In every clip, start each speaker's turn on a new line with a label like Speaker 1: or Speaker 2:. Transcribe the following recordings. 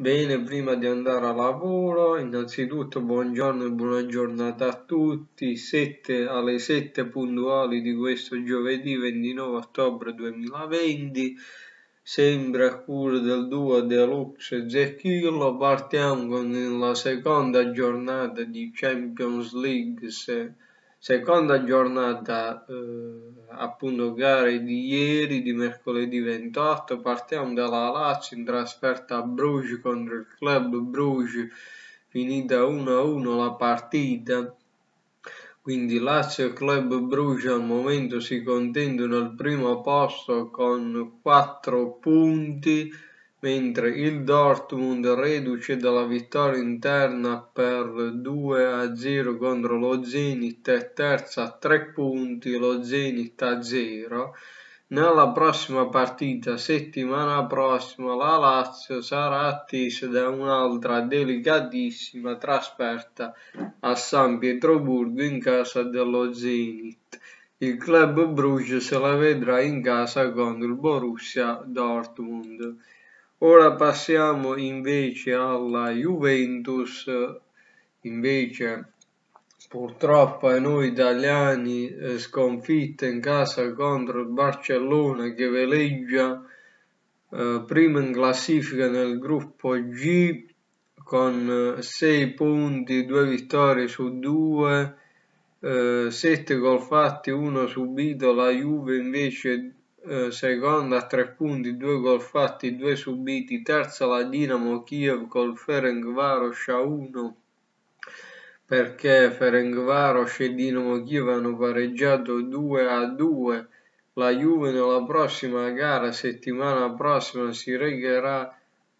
Speaker 1: Bene, prima di andare a lavoro, innanzitutto buongiorno e buona giornata a tutti. 7 alle 7 puntuali di questo giovedì 29 ottobre 2020. Sempre a cura del duo Deluxe Zecchillo, partiamo con la seconda giornata di Champions League. Se Seconda giornata eh, appunto gare di ieri, di mercoledì 28, partiamo dalla Lazio in trasferta a Bruges contro il club Bruges, finita 1-1 la partita. Quindi Lazio e Club Bruges al momento si contendono al primo posto con 4 punti mentre il Dortmund reduce dalla vittoria interna per 2 a 0 contro lo Zenit è terza a 3 punti, lo Zenit a 0. Nella prossima partita, settimana prossima, la Lazio sarà attesa da un'altra delicatissima trasferta a San Pietroburgo in casa dello Zenit. Il club Bruges se la vedrà in casa contro il Borussia Dortmund. Ora passiamo invece alla Juventus, invece purtroppo noi italiani eh, sconfitta in casa contro il Barcellona che veleggia eh, prima in classifica nel gruppo G con 6 eh, punti, 2 vittorie su 2, 7 gol fatti, 1 subito, la Juve invece eh, seconda a tre punti, due gol fatti, due subiti, terza la Dinamo Kiev col Ferencvaros a 1 perché Ferencvaros e Dinamo Kiev hanno pareggiato 2 a 2. La Juve nella prossima gara, settimana prossima, si regherà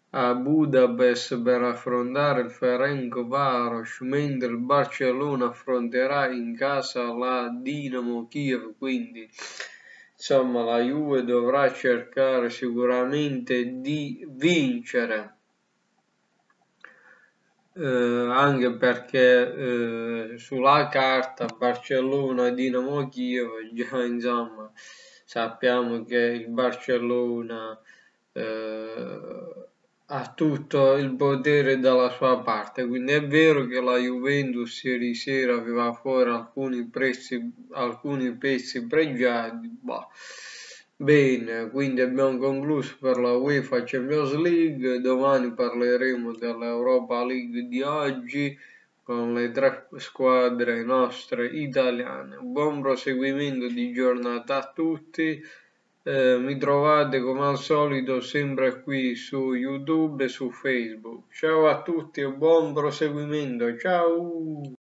Speaker 1: a Budapest per affrontare il Ferencvaros, mentre il Barcellona affronterà in casa la Dinamo Kiev. Quindi insomma la Juve dovrà cercare sicuramente di vincere. Eh, anche perché eh, sulla carta Barcellona e Dinamo Kiev già insomma sappiamo che il Barcellona eh, ha tutto il potere dalla sua parte, quindi è vero che la Juventus ieri sera aveva fuori alcuni, prezzi, alcuni pezzi pregiati, bah. Bene, quindi abbiamo concluso per la UEFA Champions League, domani parleremo dell'Europa League di oggi con le tre squadre nostre italiane. Buon proseguimento di giornata a tutti. Eh, mi trovate come al solito sempre qui su YouTube e su Facebook. Ciao a tutti e buon proseguimento. Ciao!